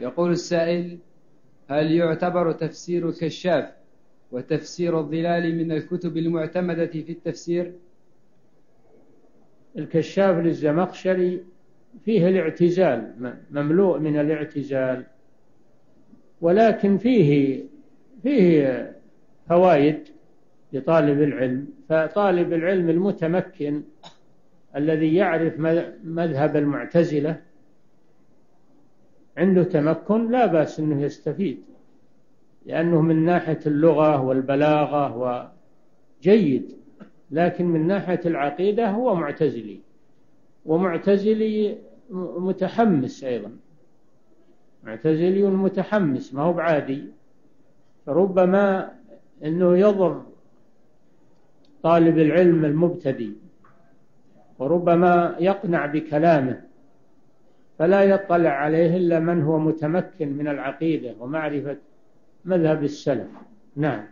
يقول السائل هل يعتبر تفسير الكشاف وتفسير الظلال من الكتب المعتمدة في التفسير؟ الكشاف للزمخشري فيه الاعتزال مملوء من الاعتزال ولكن فيه فيه فوائد لطالب العلم. فطالب العلم المتمكن الذي يعرف مذهب المعتزلة عنده تمكن لا بأس أنه يستفيد لأنه من ناحية اللغة والبلاغة وجيد لكن من ناحية العقيدة هو معتزلي ومعتزلي متحمس أيضا. معتزلي متحمس ما هو بعادي. فربما أنه يضر طالب العلم المبتدئ وربما يقنع بكلامه. فلا يطلع عليه إلا من هو متمكن من العقيدة ومعرفة مذهب السلف. نعم.